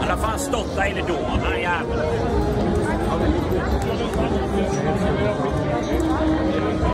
Han har fan stått där inne då, den här jäveln.